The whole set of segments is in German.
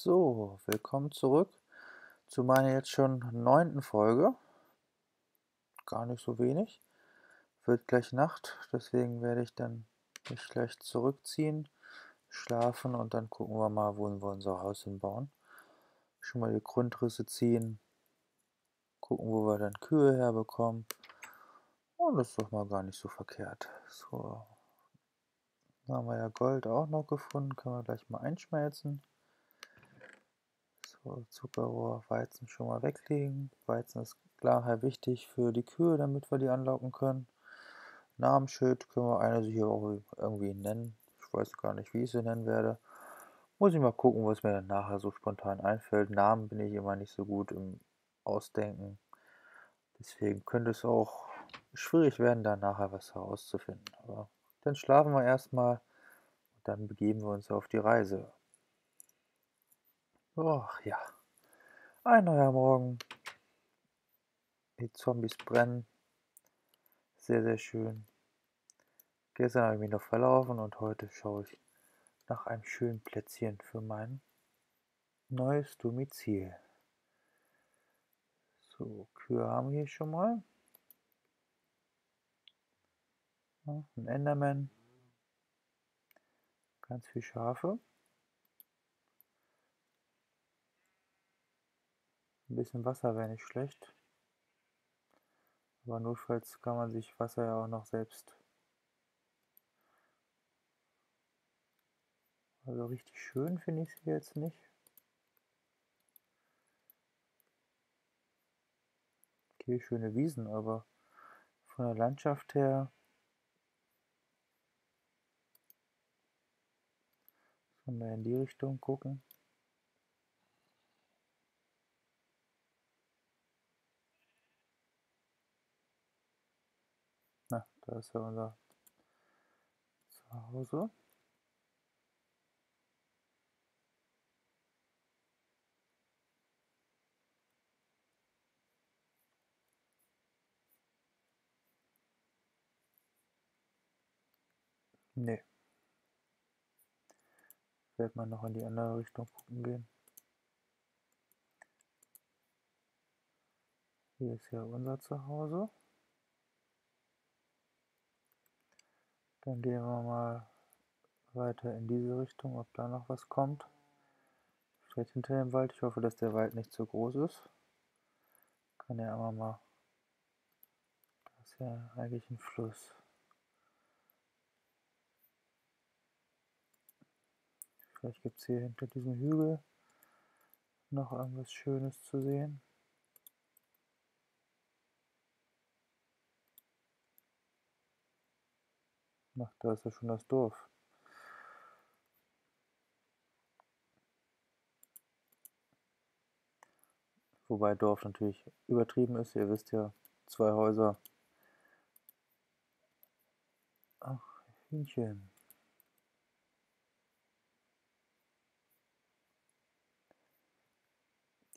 So, willkommen zurück zu meiner jetzt schon neunten Folge. Gar nicht so wenig. Wird gleich Nacht, deswegen werde ich dann mich gleich zurückziehen, schlafen und dann gucken wir mal, wo wir unser Haus hinbauen. Schon mal die Grundrisse ziehen, gucken, wo wir dann Kühe herbekommen. Und das ist doch mal gar nicht so verkehrt. So, dann haben wir ja Gold auch noch gefunden, können wir gleich mal einschmelzen. Zuckerrohr, Weizen schon mal weglegen. Weizen ist klar wichtig für die Kühe, damit wir die anlocken können. Namensschild können wir eine hier auch irgendwie nennen. Ich weiß gar nicht, wie ich sie nennen werde. Muss ich mal gucken, was mir dann nachher so spontan einfällt. Namen bin ich immer nicht so gut im Ausdenken. Deswegen könnte es auch schwierig werden, da nachher was herauszufinden. Aber dann schlafen wir erstmal und dann begeben wir uns auf die Reise. Ach ja, ein neuer Morgen. Die Zombies brennen. Sehr, sehr schön. Gestern habe ich mich noch verlaufen und heute schaue ich nach einem schönen Plätzchen für mein neues Domizil. So, Kühe haben wir hier schon mal. Ja, ein Enderman. Ganz viel Schafe. Ein bisschen Wasser wäre nicht schlecht. Aber notfalls kann man sich Wasser ja auch noch selbst. Also richtig schön finde ich sie jetzt nicht. Okay, schöne Wiesen, aber von der Landschaft her wir in die Richtung gucken? Na, da ist ja unser Zuhause. Nee. Wird man noch in die andere Richtung gucken gehen. Hier ist ja unser Zuhause. Dann gehen wir mal weiter in diese Richtung, ob da noch was kommt. Vielleicht hinter dem Wald. Ich hoffe, dass der Wald nicht zu groß ist. Kann ja aber mal. Das ist ja eigentlich ein Fluss. Vielleicht gibt es hier hinter diesem Hügel noch irgendwas Schönes zu sehen. Ach, da ist ja schon das Dorf. Wobei Dorf natürlich übertrieben ist. Ihr wisst ja, zwei Häuser. Ach, Hühnchen.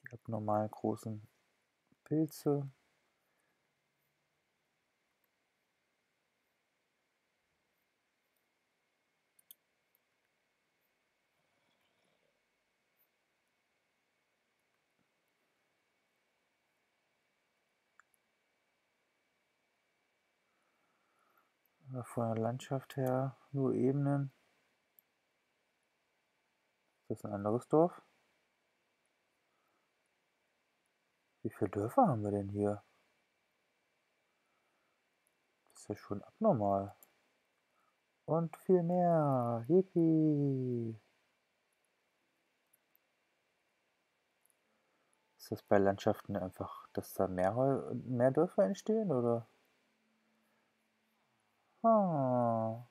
Die abnormal großen Pilze. Von der Landschaft her nur Ebenen. Ist das ein anderes Dorf? Wie viele Dörfer haben wir denn hier? Das ist ja schon abnormal. Und viel mehr. Yippie. Ist das bei Landschaften einfach, dass da mehr, mehr Dörfer entstehen, oder? Oh,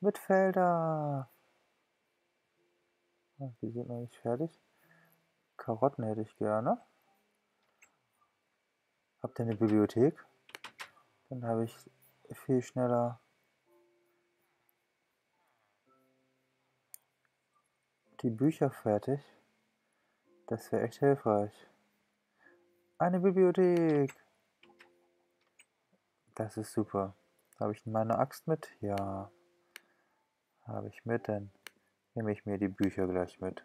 mit Felder. Ah, die sind noch nicht fertig. Karotten hätte ich gerne. Habt ihr eine Bibliothek? Dann habe ich viel schneller die Bücher fertig. Das wäre echt hilfreich. Eine Bibliothek. Das ist super. Habe ich meine Axt mit? Ja. Habe ich mit, dann nehme ich mir die Bücher gleich mit.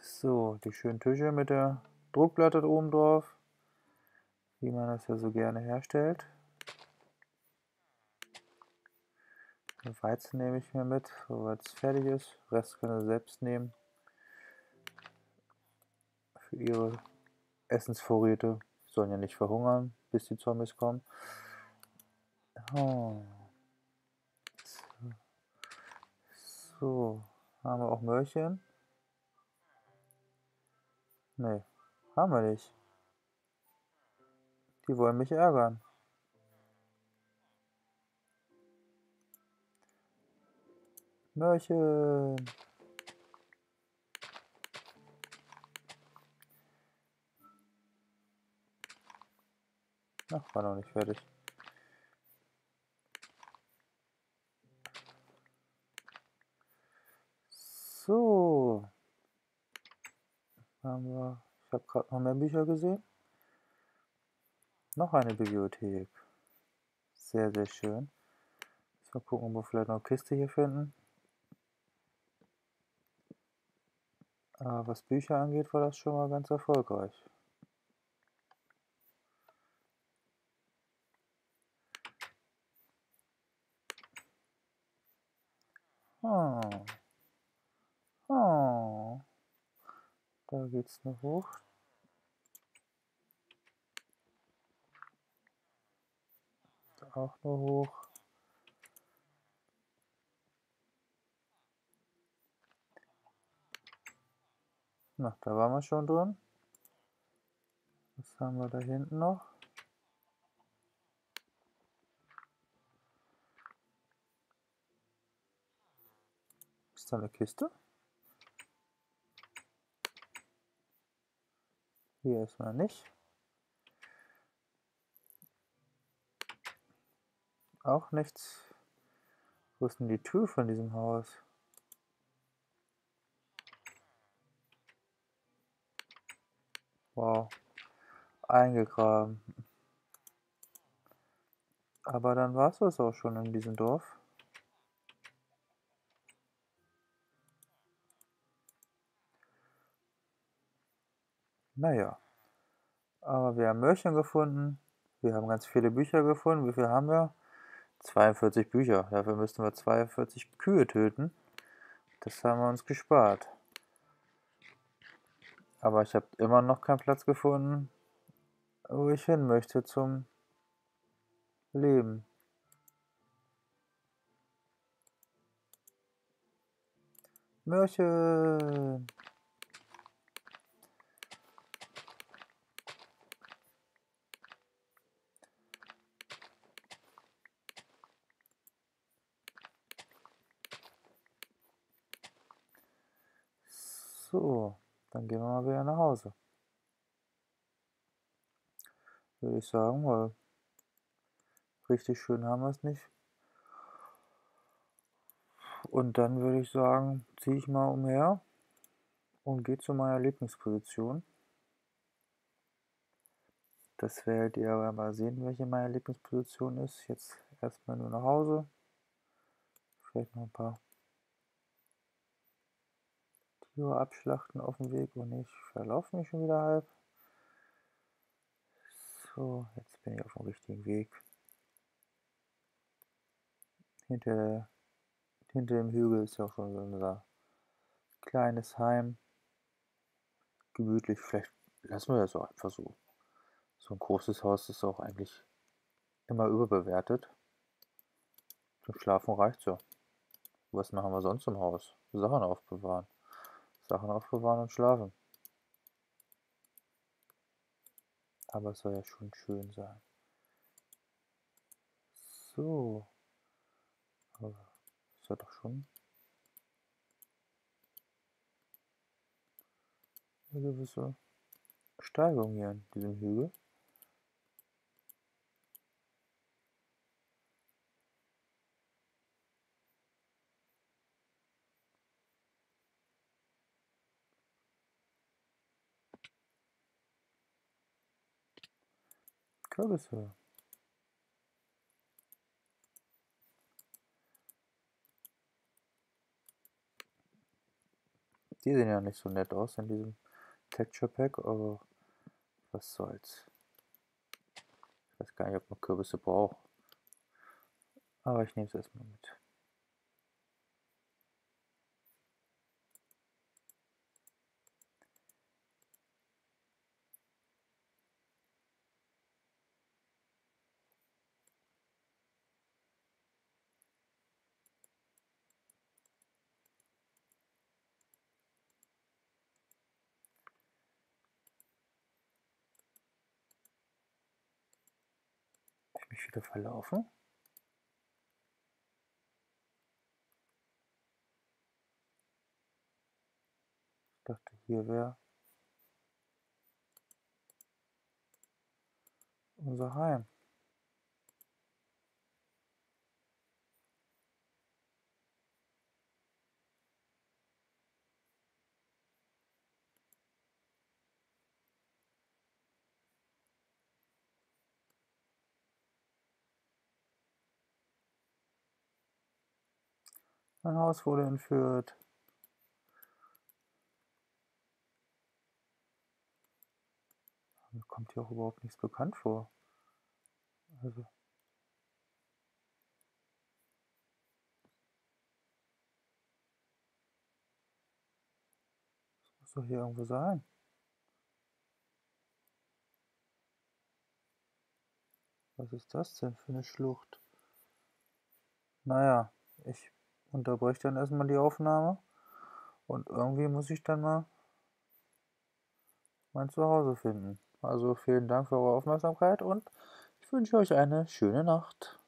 So, die schönen Tische mit der Druckplatte oben drauf, wie man das ja so gerne herstellt. Den Weizen nehme ich mir mit, soweit es fertig ist. Rest können wir selbst nehmen. Für Ihre Essensvorräte. Sollen ja nicht verhungern, bis die Zombies kommen. Oh. So, haben wir auch Möhrchen? Nee, haben wir nicht. Die wollen mich ärgern. Möhrchen. Ach, war noch nicht fertig. So. Haben wir, ich habe gerade noch mehr Bücher gesehen. Noch eine Bibliothek. Sehr, sehr schön. Mal gucken, ob wir vielleicht noch eine Kiste hier finden. Aber was Bücher angeht, war das schon mal ganz erfolgreich. Geht's noch hoch. Da auch noch hoch. Na, da waren wir schon drin. Was haben wir da hinten noch? Ist da eine Kiste? Hier erstmal nicht. Auch nichts. Wo ist denn die Tür von diesem Haus? Wow. Eingegraben. Aber dann war es das auch schon in diesem Dorf. Naja. Aber wir haben Möhrchen gefunden. Wir haben ganz viele Bücher gefunden. Wie viel haben wir? 42 Bücher. Dafür müssten wir 42 Kühe töten. Das haben wir uns gespart. Aber ich habe immer noch keinen Platz gefunden, wo ich hin möchte zum Leben. Möhrchen. So, dann gehen wir mal wieder nach Hause. Würde ich sagen, weil richtig schön haben wir es nicht. Und dann würde ich sagen, ziehe ich mal umher und gehe zu meiner Lieblingsposition. Das werdet ihr aber mal sehen, welche meine Lieblingsposition ist. Jetzt erstmal nur nach Hause. Vielleicht noch ein paar Tiere abschlachten auf dem Weg und ich verlaufe mich schon wieder halb. So, jetzt bin ich auf dem richtigen Weg. Hinter, hinter dem Hügel ist ja auch schon unser kleines Heim. Gemütlich, vielleicht lassen wir das auch einfach so. So ein großes Haus ist auch eigentlich immer überbewertet. Zum Schlafen reicht ja. Was machen wir sonst im Haus? Sachen aufbewahren. Sachen aufbewahren und schlafen. Aber es soll ja schon schön sein. So. Aber ist ja doch schon eine gewisse Steigung hier in diesem Hügel. Kürbisse. Die sehen ja nicht so nett aus in diesem Texture Pack, aber was soll's. Ich weiß gar nicht, ob man Kürbisse braucht. Aber ich nehme es erstmal mit. Mich wieder verlaufen. Ich dachte, hier wäre unser Heim. Mein Haus wurde entführt. Mir kommt hier auch überhaupt nichts bekannt vor. Also. Das muss doch hier irgendwo sein. Was ist das denn für eine Schlucht? Naja, ich unterbreche dann erstmal die Aufnahme und irgendwie muss ich dann mal mein Zuhause finden. Also vielen Dank für eure Aufmerksamkeit und ich wünsche euch eine schöne Nacht.